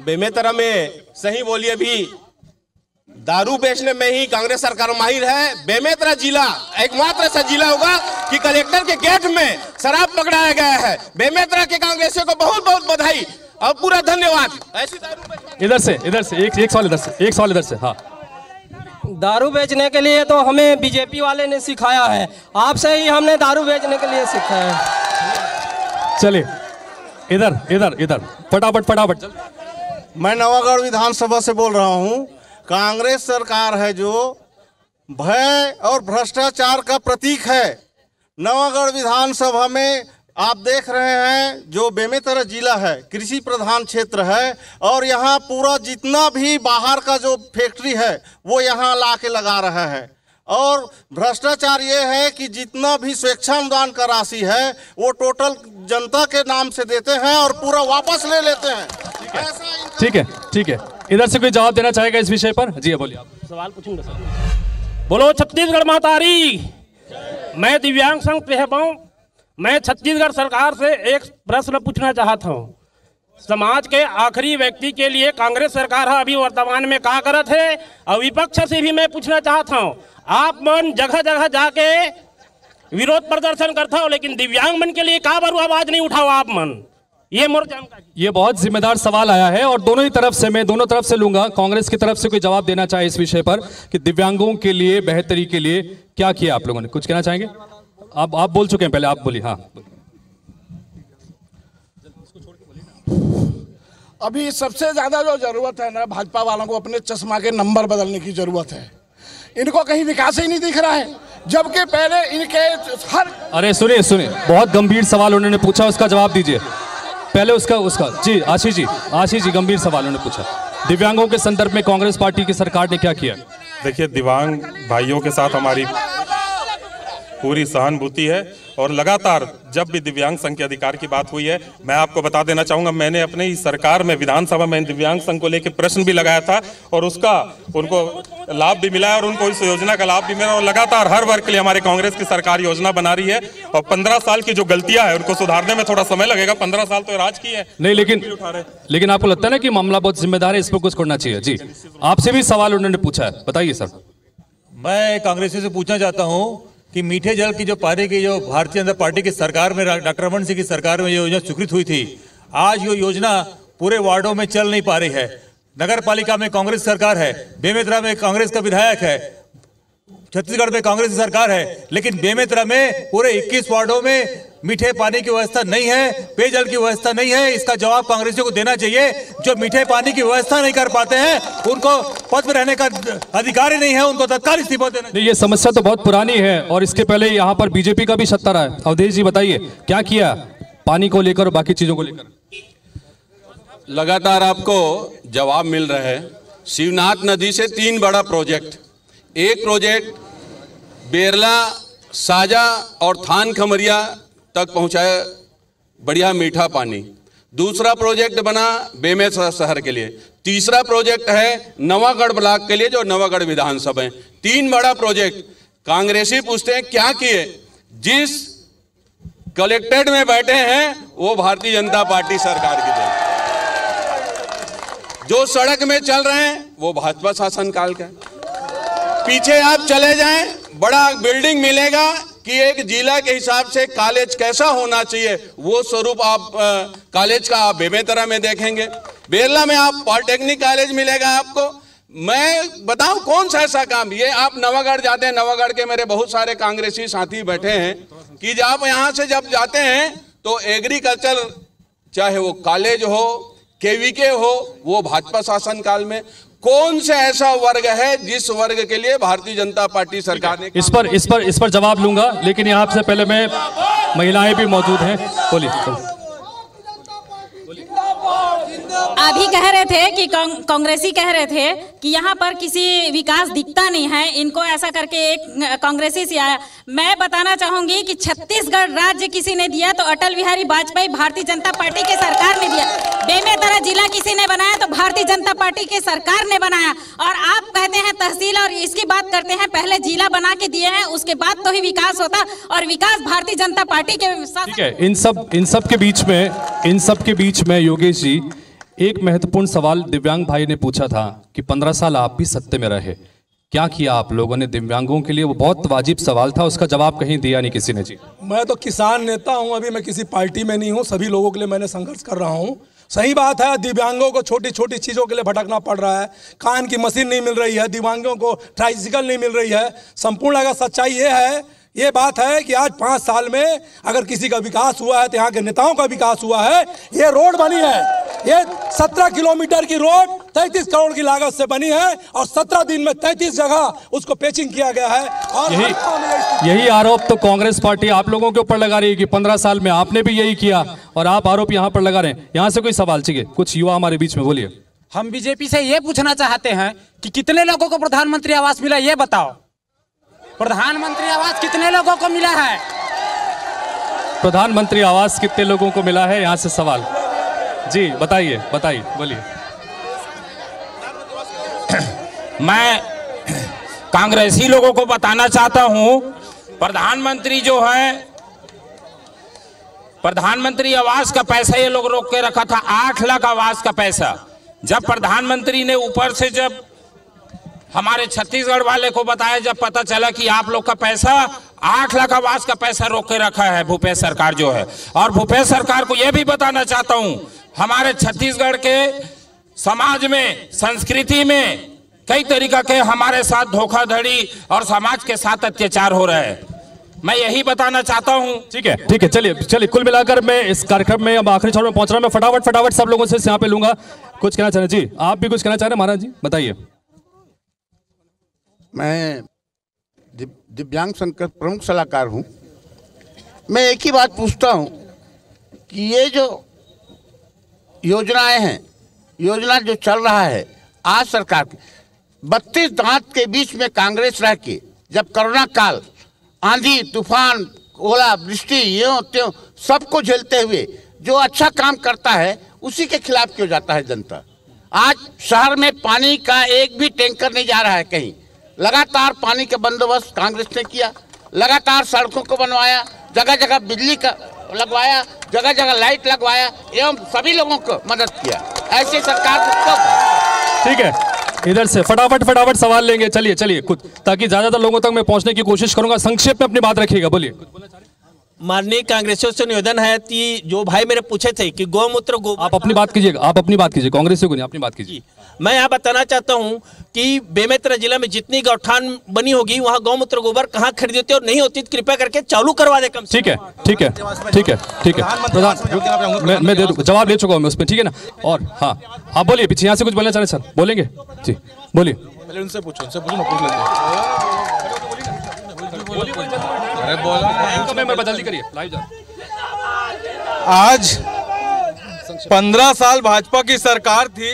बेमेतरा में सही बोलिए भी दारू बेचने में ही कांग्रेस सरकार माहिर है। बेमेतरा जिला एकमात्र ऐसा जिला होगा कि कलेक्टर के गेट में शराब पकड़ाया गया है। बेमेतरा के कांग्रेसियों को बहुत बहुत बधाई और पूरा धन्यवाद। ऐसी इधर से इधर से एक एक सवाल इधर से एक सवाल इधर से हाँ। दारू बेचने के लिए तो हमें बीजेपी वाले ने सिखाया है। आपसे ही हमने दारू बेचने के लिए सीखा है। चलिए इधर इधर इधर फटाफट फटाफट। मैं नवागढ़ विधानसभा से बोल रहा हूँ कांग्रेस सरकार है जो भय और भ्रष्टाचार का प्रतीक है। नवागढ़ विधानसभा में आप देख रहे हैं जो बेमेतरा जिला है कृषि प्रधान क्षेत्र है और यहाँ पूरा जितना भी बाहर का जो फैक्ट्री है वो यहाँ ला के लगा रहा है। और भ्रष्टाचार ये है कि जितना भी स्वेच्छानुदान का राशि है वो टोटल जनता के नाम से देते हैं और पूरा वापस ले लेते हैं। ठीक है ठीक है। इधर से कोई जवाब देना चाहेगा इस विषय पर? जी, बोलिए आप। सवाल पूछूँगा, सर। बोलो, छत्तीसगढ़ मातारी। मैं दिव्यांग संघ पेहबाऊ मैं छत्तीसगढ़ सरकार से एक प्रश्न पूछना चाहता हूँ। समाज के आखिरी व्यक्ति के लिए कांग्रेस सरकार है, अभी वर्तमान में का करत है? और विपक्ष से भी मैं पूछना चाहता हूँ। आप मन जगह जगह जाके विरोध प्रदर्शन करता हो, लेकिन दिव्यांग मन के लिए का बारू आवाज़ नहीं उठाओ आप मन? ये मोर जानकारी ये बहुत जिम्मेदार सवाल आया है और दोनों ही तरफ़ से मैं दोनों तरफ़ से लूँगा। कांग्रेस की तरफ़ से कोई जवाब देना चाहे इस विषय पर कि दिव्यांगों के लिए बेहतरी के लिए क्या किया आप लोगों ने? कुछ कहना चाहेंगे? आप आप बोल चुके हैं पहले आप बोलिए। हाँ। अभी सबसे ज़्यादा जो ज़रूरत है ना भाजपा वालों को अपने चश्मा के नंबर बदलने की ज़रूरत है। इनको कहीं विकास ही नहीं दिख रहा है जबकि पहले इनके हर अरे सुनिए सुनिए। बहुत गंभीर सवाल उन्होंने पूछा उसका जवाब दीजिए। पहले उसका उसका, जी, आशीष जी आशीष जी, गंभीर सवाल उन्होंने पूछा। दिव्यांगों के संदर्भ में कांग्रेस पार्टी की सरकार ने क्या किया? देखिए, दिव्यांग भाइयों के साथ हमारी पूरी सहानुभूति है और लगातार जब भी दिव्यांग संघ के अधिकार की बात हुई है मैं आपको बता देना चाहूँगा मैंने अपने ही सरकार में विधानसभा में दिव्यांग संघ को लेकर प्रश्न भी लगाया था और उसका उनको लाभ भी मिला है और उनको इस योजना का लाभ भी मिला और लगातार हर वर्ग के लिए हमारे कांग्रेस की सरकार योजना बना रही है। और पंद्रह साल की जो गलतियाँ है उनको सुधारने में थोड़ा समय लगेगा पंद्रह साल तो राज की है। नहीं लेकिन लेकिन आपको लगता है ना कि मामला बहुत जिम्मेदार है इस पर कुछ करना चाहिए? जी। आपसे भी सवाल उन्होंने पूछा है बताइए सर। मैं कांग्रेसी से पूछना चाहता हूँ कि मीठे जल की जो पानी की जो भारतीय जनता पार्टी की सरकार में, डॉक्टर रमन सिंह की सरकार में ये योजना स्वीकृत हुई थी, आज ये योजना पूरे वार्डों में चल नहीं पा रही है। नगर पालिका में कांग्रेस सरकार है, बेमेतरा में कांग्रेस का विधायक है, छत्तीसगढ़ में कांग्रेस की सरकार है, लेकिन बेमेतरा में पूरे 21 वार्डों में मीठे पानी की व्यवस्था नहीं है पेयजल की व्यवस्था नहीं है इसका जवाब कांग्रेसियों को देना चाहिए। जो मीठे पानी की व्यवस्था नहीं कर पाते हैं उनको पद में रहने का अधिकार ही नहीं है उनको तत्काल इस्तीफा देना ये समस्या तो बहुत पुरानी है और इसके पहले यहाँ पर बीजेपी का भी सत्ता रहा है। अवधेश जी बताइए क्या किया पानी को लेकर और बाकी चीज़ों को लेकर? लगातार आपको जवाब मिल रहा है। शिवनाथ नदी से तीन बड़ा प्रोजेक्ट। एक प्रोजेक्ट बेरला साजा और थान खमरिया तक पहुँचाया बढ़िया मीठा पानी। दूसरा प्रोजेक्ट बना बेमेत शहर के लिए। तीसरा प्रोजेक्ट है नवागढ़ ब्लॉक के लिए, जो नवागढ़ विधानसभा है। तीन बड़ा प्रोजेक्ट। कांग्रेसी पूछते हैं, क्या किए? जिस कलेक्टेड में बैठे हैं, वो भारतीय जनता पार्टी सरकार की देन जो सड़क में चल रहे हैं, वो भाजपा शासन काल का पीछे आप चले जाएँ, बड़ा बिल्डिंग मिलेगा कि एक जिला के हिसाब से कॉलेज कैसा होना चाहिए, वो स्वरूप आप कॉलेज का आप बेमेतरा में देखेंगे। बेरला में आप पॉलिटेक्निक कॉलेज मिलेगा आपको। मैं बताऊँ कौन सा ऐसा काम? ये आप नवागढ़ जाते हैं, नवागढ़ के मेरे बहुत सारे कांग्रेसी साथी बैठे हैं कि आप यहाँ से जब जाते हैं तो एग्रीकल्चर, चाहे वो कॉलेज हो, केवीके हो, वो भाजपा शासन काल में कौन सा ऐसा वर्ग है जिस वर्ग के लिए भारतीय जनता पार्टी सरकार ने इस पर इस पर इस पर जवाब लूँगा लेकिन यहाँ से पहले मैं महिलाएँ भी मौजूद हैं बोलिए बोलिए। अभी कह रहे थे कि कांग- कांग्रेसी कह रहे थे कि यहाँ पर किसी विकास दिखता नहीं है। इनको ऐसा करके एक कांग्रेसी से आया। मैं बताना चाहूँगी कि छत्तीसगढ़ राज्य किसी ने दिया तो अटल बिहारी वाजपेयी भारतीय जनता पार्टी के सरकार ने दिया। बेमेतरा जिला किसी ने बनाया तो भारतीय जनता पार्टी के सरकार ने बनाया। और आप कहते हैं तहसील और इसकी बात करते हैं, पहले जिला बना के दिए हैं, उसके बाद तो ही विकास होता और विकास भारतीय जनता पार्टी के साथ इन सब इन सब के बीच में, इन सब के बीच में योगेश जी एक महत्वपूर्ण सवाल दिव्यांग भाई ने पूछा था कि पंद्रह साल आप भी सत्ते में रहे। क्या किया आप लोगों ने दिव्यांगों के लिए? वो बहुत वाजिब सवाल था, उसका जवाब कहीं दिया नहीं किसी ने, जी। मैं तो किसान नेता हूँ, अभी मैं किसी पार्टी में नहीं हूँ, सभी लोगों के लिए मैंने संघर्ष कर रहा हूँ। सही बात है, दिव्यांगों को छोटी छोटी चीज़ों के लिए भटकना पड़ रहा है। कान की मशीन नहीं मिल रही है, दिव्यांगों को ट्राइसिकल नहीं मिल रही है। संपूर्ण अगर सच्चाई ये है ये बात है कि आज पाँच साल में अगर किसी का विकास हुआ है तो यहाँ के नेताओं का विकास हुआ है। ये रोड बनी है। ये सत्रह किलोमीटर की रोड तैतीस करोड़ की लागत से बनी है और सत्रह दिन में तैतीस जगह उसको पेचिंग किया गया है। और यही यही आरोप तो कांग्रेस पार्टी आप लोगों के ऊपर लगा रही है कि पंद्रह साल में आपने भी यही किया और आप आरोप यहाँ पर लगा रहे हैं। यहाँ से कोई सवाल चाहिए कुछ युवा हमारे बीच में बोलिए। हम बीजेपी से ये पूछना चाहते हैं कि कितने लोगों को प्रधानमंत्री आवास मिला ये बताओ। प्रधानमंत्री आवास कितने लोगों को मिला है? प्रधानमंत्री आवास कितने लोगों को मिला है? यहाँ से सवाल। जी बताइए बताइए बोलिए। मैं कांग्रेसी लोगों को बताना चाहता हूँ प्रधानमंत्री जो है प्रधानमंत्री आवास का पैसा ये लोग रोक के रखा था आठ लाख आवास का पैसा। जब प्रधानमंत्री ने ऊपर से जब हमारे छत्तीसगढ़ वाले को बताया, जब पता चला कि आप लोग का पैसा, आठ लाख आवास का पैसा रोक के रखा है भूपेश सरकार जो है। और भूपेश सरकार को यह भी बताना चाहता हूँ, हमारे छत्तीसगढ़ के समाज में, संस्कृति में, कई तरीका के हमारे साथ धोखाधड़ी और समाज के साथ अत्याचार हो रहे हैं। मैं यही बताना चाहता हूँ। ठीक है ठीक है, चलिए चलिए, कुल मिलाकर मैं इस कार्यक्रम में अब आखिरी छोर में पहुँच रहा हूँ। मैं फटाफट फटाफट सब लोगों से यहाँ पे लूँगा। कुछ कहना चाह रहे जी, आप भी कुछ कहना चाह रहे हैं? महाराज जी, बताइए। मैं दिव्यांग संघ का प्रमुख सलाहकार हूँ। मैं एक ही बात पूछता हूँ कि ये जो योजनाएँ हैं, योजना जो चल रहा है, आज सरकार की बत्तीस दांत के बीच में कांग्रेस रह के, जब कोरोना काल, आंधी, तूफ़ान, ओला, वृष्टि, यो त्यों सबको झेलते हुए जो अच्छा काम करता है, उसी के खिलाफ क्यों जाता है जनता? आज शहर में पानी का एक भी टैंकर नहीं जा रहा है कहीं। लगातार पानी का बंदोबस्त कांग्रेस ने किया, लगातार सड़कों को बनवाया जगह जगह बिजली का लगवाया जगह जगह लाइट लगवाया, एवं सभी लोगों को मदद किया। ऐसी सरकार ठीक है, इधर से फटाफट फटाफट सवाल लेंगे। चलिए चलिए, कुछ, ताकि ज़्यादातर लोगों तक मैं पहुँचने की कोशिश करूँगा। संक्षेप में अपनी बात रखिएगा, बोलिए। माननीय कांग्रेसियों से निवेदन है कि जो भाई मेरे पूछे थे कि गौमूत्र गो आप अपनी बात कीजिएगा आप अपनी बात कीजिए कांग्रेस को नहीं अपनी बात कीजिए। मैं यहाँ बताना चाहता हूँ कि बेमेतरा जिला में जितनी गौठान बनी होगी वहाँ गौमूत्र गोबर कहाँ खरीदी होती और नहीं होती कृपया करके चालू करवा दे कम ठीक है ठीक है ठीक है ठीक है। प्रधान मैं दे दूँ जवाब ले चुका हूँ मैं उसमें ठीक है ना? और हाँ आप बोलिए पीछे यहाँ से कुछ बोलना चाह रहे सर? बोलेंगे? जी बोलिए। उनसे पूछो उनसे पूछो ना पूछ लेते अरे बोलो। बदली करिए। लाइव जा आज पंद्रह साल भाजपा की सरकार थी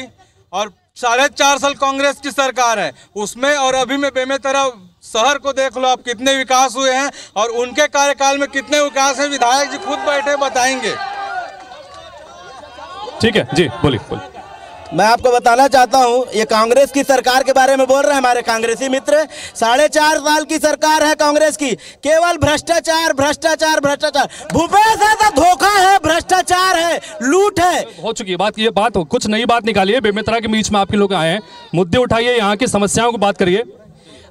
और साढ़े चार साल कांग्रेस की सरकार है। उसमें और अभी में बेमेतरा शहर को देख लो आप कितने विकास हुए हैं और उनके कार्यकाल में कितने विकास हैं विधायक जी खुद बैठे बताएँगे। ठीक है जी बोलिए बोलिए। मैं आपको बताना चाहता हूँ ये कांग्रेस की सरकार के बारे में बोल रहे हैं हमारे कांग्रेसी मित्र। साढ़े चार साल की सरकार है कांग्रेस की। केवल भ्रष्टाचार भ्रष्टाचार भ्रष्टाचार। भूपेश है तो धोखा है भ्रष्टाचार है लूट है। हो चुकी है बात ये बात हो कुछ नई बात निकालिए बेमेतरा के बीच में आपके लोग आए हैं। मुद्दे उठाइए यहाँ की समस्याओं को बात करिए।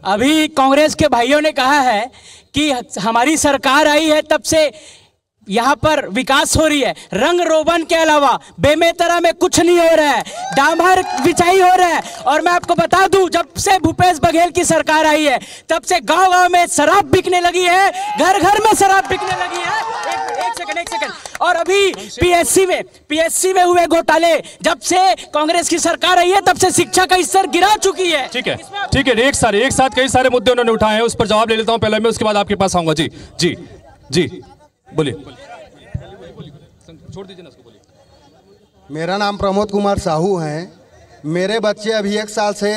अभी कांग्रेस के भाइयों ने कहा है कि हमारी सरकार आई है तब से यहाँ पर विकास हो रही है। रंग रोबन के अलावा बेमेतरा में कुछ नहीं हो रहा है। डामर बिछाई हो रहा है। और मैं आपको बता दूँ जब से भूपेश बघेल की सरकार आई है तब से गाँव गाँव में शराब बिकने लगी है। घर घर में शराब बिकने लगी है। एक, एक सेकंड एक सेकंड और अभी पीएससी में पीएससी में हुए घोटाले जब से कांग्रेस की सरकार आई है तब से शिक्षा का स्तर गिरा चुकी है। ठीक है ठीक है एक सारे एक साथ कई सारे मुद्दे उन्होंने उठाए हैं उस पर जवाब ले लेता हूँ पहले मैं उसके बाद आपके पास आऊँगा। जी जी जी। बोलिए। छोड़ दीजिए ना उसको बोलिए। मेरा नाम प्रमोद कुमार साहू है। मेरे बच्चे अभी एक साल से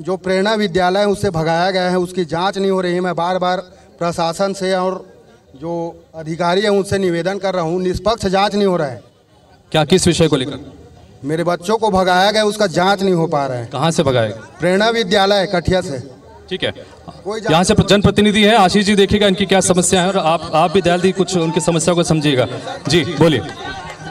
जो प्रेरणा विद्यालय है उससे भगाया गया है। उसकी जाँच नहीं हो रही है। मैं बार बार प्रशासन से और जो अधिकारी है उनसे निवेदन कर रहा हूँ। निष्पक्ष जाँच नहीं हो रहा है। क्या किस विषय को लेकर? मेरे बच्चों को भगाया गया उसका जाँच नहीं हो पा रहा है। कहाँ से भगाएगा प्रेरणा विद्यालय कठिया से। ठीक है। यहाँ से जनप्रतिनिधि है आशीष जी देखिएगा इनकी क्या समस्या है और आप आप भी दयाल दी कुछ उनकी समस्या को समझिएगा। जी बोलिए।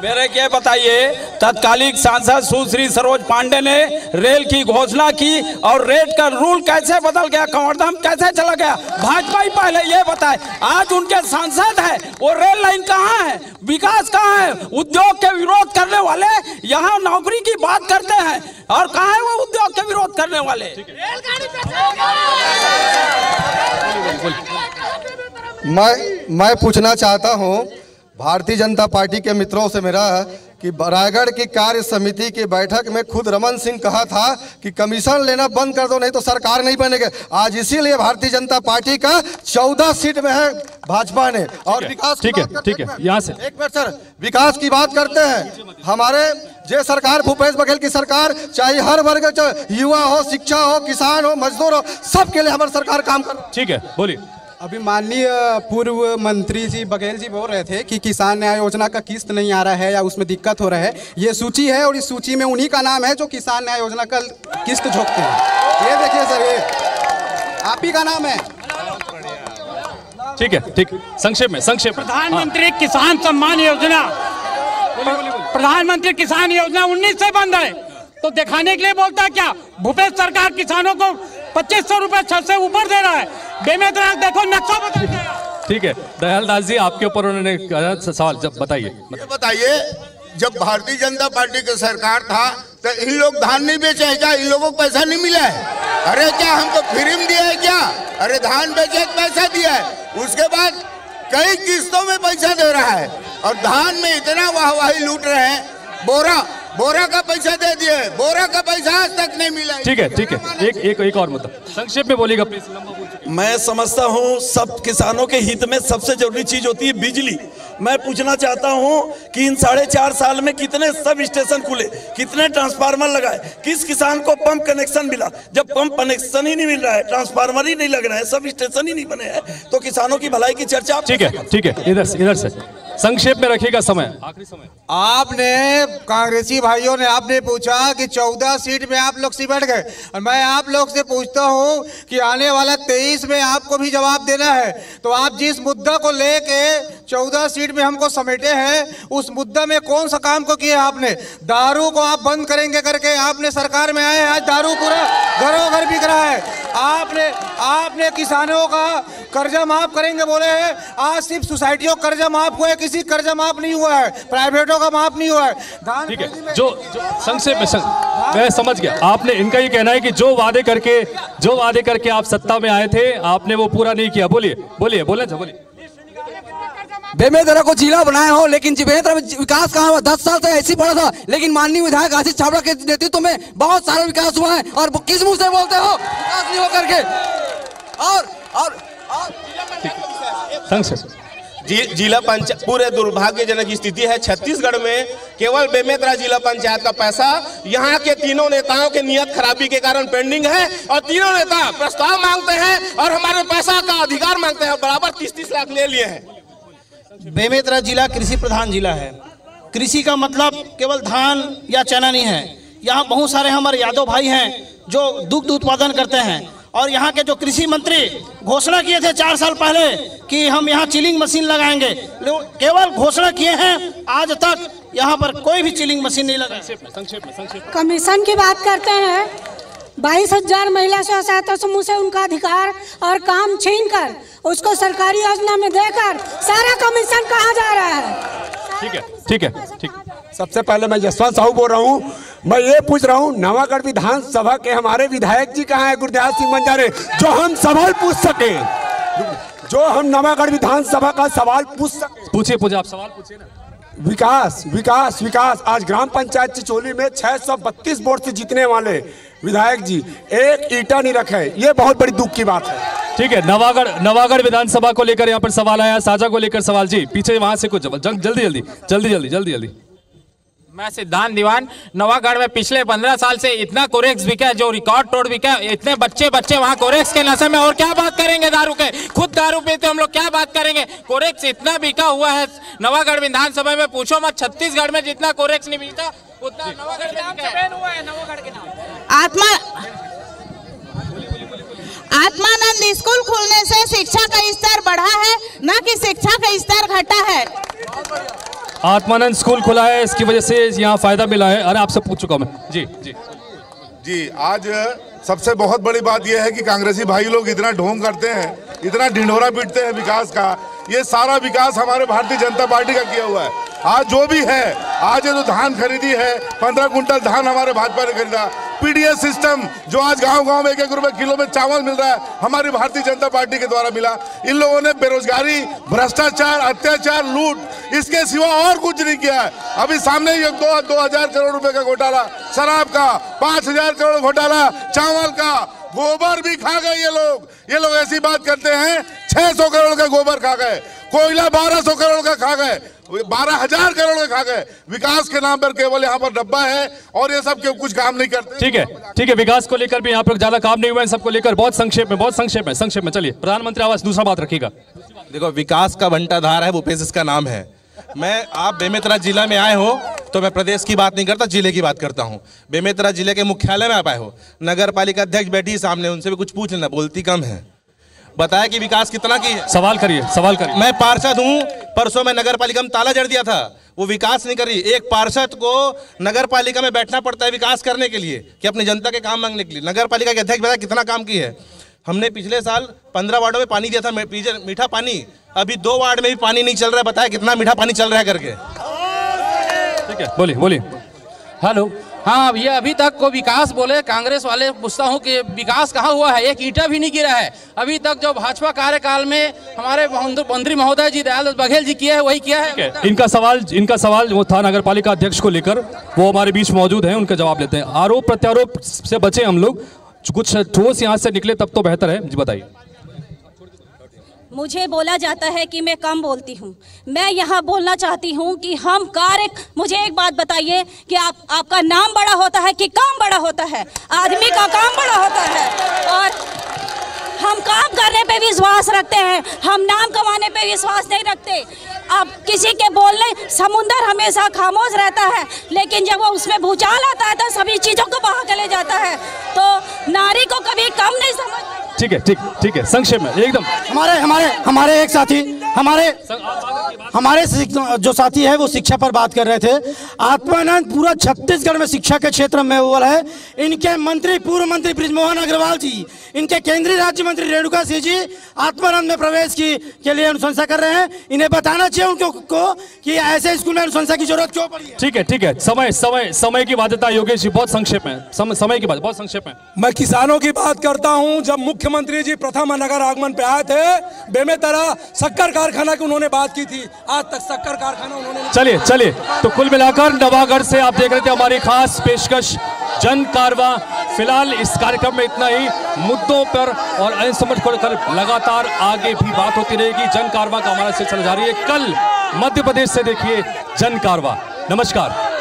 मेरे क्या बताइए तत्कालिक सांसद सुश्री सरोज पांडे ने रेल की घोषणा की और रेट का रूल कैसे बदल गया कंवरधाम कैसे चला गया? भाजपा ही पहले ये बताए आज उनके सांसद है वो रेल लाइन कहाँ है विकास कहाँ है उद्योग के विरोध करने वाले यहाँ नौकरी की बात करते हैं और कहा है वो उद्योग के विरोध करने वाले? मैं मैं पूछना चाहता हूँ भारतीय जनता पार्टी के मित्रों से मेरा कि रायगढ़ की कार्य समिति की बैठक में खुद रमन सिंह कहा था कि कमीशन लेना बंद कर दो नहीं तो सरकार नहीं बनेगी। आज इसीलिए भारतीय जनता पार्टी का चौदह सीट में है भाजपा ने। और विकास ठीक है ठीक है यहाँ से। एक मिनट सर विकास की बात करते हैं। हमारे जे सरकार भूपेश बघेल की सरकार चाहे हर वर्ग युवा हो शिक्षा हो किसान हो मजदूर हो सबके लिए हमारी सरकार काम कर ठीक है बोलिए। अभी माननीय पूर्व मंत्री जी बघेल जी बोल रहे थे कि किसान न्याय योजना का किस्त नहीं आ रहा है या उसमें दिक्कत हो रहा है ये सूची है और इस सूची में उन्हीं का नाम है जो किसान न्याय योजना का किस्त झोंकते हैं। ये देखिए सर ये आप ही का नाम है। ठीक है ठीक। संक्षेप में संक्षेप प्रधानमंत्री किसान सम्मान योजना। प्रधानमंत्री किसान योजना उन्नीस से बंद है। तो दिखाने के लिए बोलता है क्या? भूपेश सरकार किसानों को पच्चीस सौ रुपये छत से ऊपर दे रहा है। बेमेतरा देखो नक्शा बदल गया। ठीक है दयाल दास जी आपके ऊपर उन्होंने सवाल जब बताइए। बताइए जब भारतीय जनता पार्टी की सरकार था तो इन लोग धान नहीं बेचे हैं क्या? इन लोगों को पैसा नहीं मिला है? अरे क्या हमको फ्री में दिया है क्या? अरे धान बेचे पैसा दिया है। उसके बाद कई किस्तों में पैसा दे रहा है। और धान में इतना वाहवाही लूट रहे हैं बोरा। बोरा का पैसा दे दिए बोरा का पैसा आज तक नहीं मिला ठीक है ठीक है। एक एक एक और मुद्दा। संक्षेप में बोलेगा प्लीज़ मैं समझता हूँ सब किसानों के हित में सबसे ज़रूरी चीज़ होती है बिजली। मैं पूछना चाहता हूँ कि इन साढ़े चार साल में कितने सब स्टेशन खुले कितने ट्रांसफार्मर लगाए किस किसान को पंप कनेक्शन मिला? जब पंप कनेक्शन ही नहीं मिल रहा है ट्रांसफार्मर ही नहीं लग रहा है सब स्टेशन ही नहीं बने हैं तो किसानों की भलाई की चर्चा ठीक है ठीक है इधर से इधर से। संक्षेप में रखिएगा समय। आखिरी समय। आपने कांग्रेसी भाइयों ने आपने पूछा कि चौदह सीट में आप लोग सिमट गए। और मैं आप लोग से पूछता हूँ कि आने वाला तेईस में आपको भी जवाब देना है। तो आप जिस मुद्दा को लेके चौदह सीट में हमको समेटे हैं उस मुद्दा में कौन सा काम को किया आपने? दारू को आप बंद करेंगे करके आपने सरकार में आए आज दारू पूरा घरों घर बिक रहा है। आपने आपने किसानों का कर्जा माफ़ करेंगे बोले हैं आज सिर्फ़ सोसाइटियों का कर्जा माफ़ हुआ है किसी कर्जा माफ़ नहीं हुआ है प्राइवेटों का माफ़ नहीं हुआ है। धान ठीक है जो, जो संक्षेप में मैं समझ गया। आपने इनका ये कहना है कि जो वादे करके जो वादे करके आप सत्ता में आए थे आपने वो पूरा नहीं किया। बोलिए बोलिए बोले बोलिए। बेमेतरा को जिला बनाए हो लेकिन बेमेतरा में विकास कहाँ हुआ? दस साल से ऐसी पड़ा था लेकिन माननीय विधायक आशीष छाबड़ा के नेतृत्व में बहुत सारा विकास हुआ है और किस मुँह से बोलते हो? विकास नहीं हो करके। और और, जि- जिला पंचायत पूरे दुर्भाग्यजनक स्थिति है छत्तीसगढ़ में केवल बेमेतरा जिला पंचायत का पैसा यहाँ के तीनों नेताओं के नियत खराबी के कारण पेंडिंग है और तीनों नेता प्रस्ताव मांगते हैं और हमारे पैसा का अधिकार मांगते हैं बराबर तीस तीस लाख ले लिए हैं। बेमेतरा जिला कृषि प्रधान जिला है। कृषि का मतलब केवल धान या चना नहीं है। यहाँ बहुत सारे हमारे यादव भाई हैं जो दुग्ध उत्पादन करते हैं। और यहाँ के जो कृषि मंत्री घोषणा किए थे चार साल पहले कि हम यहाँ चिलिंग मशीन लगाएँगे केवल घोषणा किए हैं, आज तक यहाँ पर कोई भी चिलिंग मशीन नहीं लगा कमीशन की बात करते हैं। बाईस हज़ार महिला स्व सहायता समूह से उनका अधिकार और काम छीन कर उसको सरकारी योजना में देकर सारा कमीशन कहा जा रहा है? ठीक है ठीक है ठीक। सबसे पहले मैं यशवंत साहू बोल रहा हूँ। मैं ये पूछ रहा हूँ नवागढ़ विधानसभा के हमारे विधायक जी कहाँ है? गुरदयाल सिंह बंजारे जो हम सवाल पूछ सके। जो हम नवागढ़ विधानसभा का सवाल पूछ सके। पूछिए पूछिए आप सवाल पूछिए ना। विकास विकास विकास आज ग्राम पंचायत चिचोली में 632 वोट से जीतने वाले विधायक जी एक ईटा नहीं रखे ये बहुत बड़ी दुख की बात है। ठीक है नवागढ़ नवागढ़ विधानसभा को लेकर यहाँ पर सवाल आया साझा को लेकर सवाल। जी पीछे वहाँ से कुछ जल्दी जल्दी जल्दी जल्दी जल्दी जल्दी जल्दी। मैं सिद्धांत दीवान नवागढ़ में पिछले पंद्रह साल से इतना कोरेक्स बिका है जो रिकॉर्ड तोड़ बिका है इतने बच्चे बच्चे वहाँ कोरेक्स के नशे में और क्या बात करेंगे दारू के? खुद दारू पीते हम लोग क्या बात करेंगे? कोरेक्स इतना बिका हुआ है नवागढ़ विधानसभा में पूछो मत छत्तीसगढ़ में जितना कोरेक्स नहीं मिलता उतना नवागढ़ में बिका है। हुआ है नवागढ़ के नाम आत्मा आत्मानंद स्कूल खुलने से शिक्षा का स्तर बढ़ा है न कि शिक्षा का स्तर घटा है। आत्मानंद स्कूल खुला है इसकी वजह से यहाँ फ़ायदा मिला है। अरे आपसे पूछ चुका हूँ मैं। जी जी। जी आज सबसे बहुत बड़ी बात यह है कि कांग्रेसी भाई लोग इतना ढोंग करते हैं इतना ढिंढोरा पीटते हैं विकास का। ये सारा विकास हमारे भारतीय जनता पार्टी का किया हुआ है। आज जो भी है, आज ये जो धान खरीदी है, पंद्रह कुंटल धान हमारे भाजपा ने खरीदा। पीडीएस सिस्टम जो आज गाँव गाँव में एक एक रुपए किलो में चावल मिल रहा है, हमारी भारतीय जनता पार्टी के द्वारा मिला। इन लोगों ने बेरोजगारी, भ्रष्टाचार, अत्याचार, लूट, इसके सिवा और कुछ नहीं किया है। अभी सामने एक दो दो हज़ार करोड़ रुपए का घोटाला, शराब का, पाँच हज़ार करोड़ घोटाला, चावल का, गोबर भी खा गए ये लोग। ये लोग ऐसी बात करते हैं 600 करोड़ का गोबर खा गए। कोयला बारह सौ करोड़ का खा गए बारह हज़ार करोड़ का खा गए विकास के नाम पर केवल यहाँ पर डब्बा है और ये सब कुछ काम नहीं करते ठीक है ठीक है विकास को लेकर भी यहाँ पर ज़्यादा काम नहीं हुआ है। सबको लेकर बहुत संक्षेप में बहुत संक्षेप में संक्षेप में चलिए। प्रधानमंत्री आवास दूसरा बात रखिएगा। देखो विकास का बंटाधार है भूपेश इसका नाम है। मैं आप बेमेतरा जिला में आए हो तो मैं प्रदेश की बात नहीं करता ज़िले की बात करता हूँ। बेमेतरा ज़िले के मुख्यालय में आप आए हो। नगर पालिका अध्यक्ष बैठी सामने उनसे भी कुछ पूछ लेना बोलती कम है। बताया कि विकास कितना की है? सवाल करिए सवाल करिए। मैं पार्षद हूँ परसों में नगर पालिका में ताला जड़ दिया था। वो विकास नहीं कर रही। एक पार्षद को नगर पालिका में बैठना पड़ता है विकास करने के लिए कि अपनी जनता के काम मांगने के लिए। नगर पालिका के अध्यक्ष बताया कितना काम की है। हमने पिछले साल पंद्रह वार्डों में पानी दिया था मीठा पानी। अभी दो वार्ड में भी पानी नहीं चल रहा है। बताया कितना मीठा पानी चल रहा है करके। ठीक है बोलिए बोलिए। हेलो। हाँ ये अभी तक को विकास बोले, कांग्रेस वाले पूछता हूँ कि विकास कहाँ हुआ है? एक ईटा भी नहीं गिरा है। अभी तक जो भाजपा कार्यकाल में हमारे मंत्री महोदय जी दयाल बघेल जी किया है, वही किया है? इनका सवाल इनका सवाल वो था नगर पालिका अध्यक्ष को लेकर। वो हमारे बीच मौजूद है, उनका जवाब लेते हैं। आरोप प्रत्यारोप से बचे हम लोग। कुछ ठोस यहाँ से निकले तब तो बेहतर है। जी, बताइए। मुझे बोला जाता है कि मैं कम बोलती हूँ। मैं यहाँ बोलना चाहती हूँ कि हम कार्य मुझे एक बात बताइए कि आप, आपका नाम बड़ा होता है कि काम बड़ा होता है? आदमी का काम बड़ा होता है। और हम काम करने पे विश्वास रखते हैं। हम नाम कमाने पे विश्वास नहीं रखते। अब किसी के बोलने, समुंदर हमेशा खामोश रहता है, लेकिन जब वो उसमें भूचाल आता है तो सभी चीज़ों को बहा के ले जाता है। तो नारी को कभी कम नहीं समझ ठीक है ठीक ठीक है संक्षेप में एकदम। हमारे हमारे हमारे एक साथी हमारे हमारे जो साथी है वो शिक्षा पर बात कर रहे थे। आत्मानंद पूरा छत्तीसगढ़ में शिक्षा के क्षेत्र में अव्वल है। इनके मंत्री पूर्व मंत्री ब्रिजमोहन अग्रवाल जी इनके केंद्रीय राज्य मंत्री रेणुका सिंह जी आत्मानंद में प्रवेश की के लिए अनुशंसा कर रहे हैं। इन्हें बताना चाहिए उनको को कि ऐसे स्कूल में अनुशंसा की ज़रूरत क्यों पड़ी ठीक है ठीक है। समय समय समय की बाध्यता योगेश जी बहुत संक्षेप में। सम, समय की बात बहुत संक्षेप में। मैं किसानों की बात करता हूँ। जब मुख्यमंत्री जी प्रथम नगर आगमन पे आए थे बेमेतरा शक्कर कारखाना की उन्होंने बात की थी। आज तक शक्कर कारखाना उन्होंने चलिए चलिए। तो कुल मिलाकर नवागढ़ से आप देख रहे थे हमारी खास पेशकश जन कारवा। फ़िलहाल इस कार्यक्रम में इतना ही। मुद्दों पर और अनसमझ को लेकर लगातार आगे भी बात होती रहेगी। जन कारवा का हमारा सिलसिला जारी है। कल मध्य प्रदेश से देखिए जन कारवा। नमस्कार।